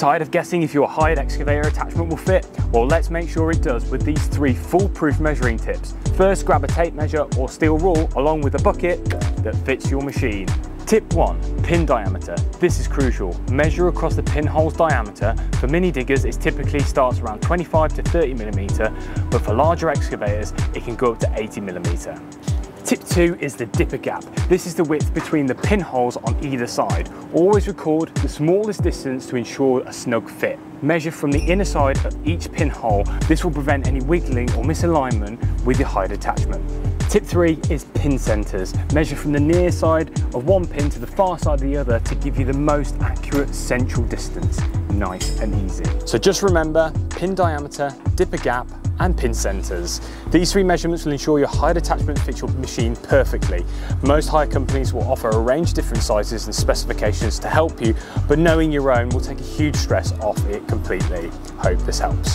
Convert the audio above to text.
Tired of guessing if your hired excavator attachment will fit? Well, let's make sure it does with these three foolproof measuring tips. First, grab a tape measure or steel rule along with a bucket that fits your machine. Tip 1. Pin diameter. This is crucial. Measure across the pinhole's diameter. For mini diggers, it typically starts around 25 to 30 millimeter, but for larger excavators, it can go up to 80 millimeter. Tip 2 is the dipper gap. This is the width between the pinholes on either side. Always record the smallest distance to ensure a snug fit. Measure from the inner side of each pinhole. This will prevent any wiggling or misalignment with your hide attachment. Tip 3 is pin centres. Measure from the near side of one pin to the far side of the other to give you the most accurate central distance. Nice and easy. So just remember, pin diameter, dipper gap, and pin centres. These three measurements will ensure your hired attachment fits your machine perfectly. Most hire companies will offer a range of different sizes and specifications to help you, but knowing your own will take a huge stress off it completely. Hope this helps.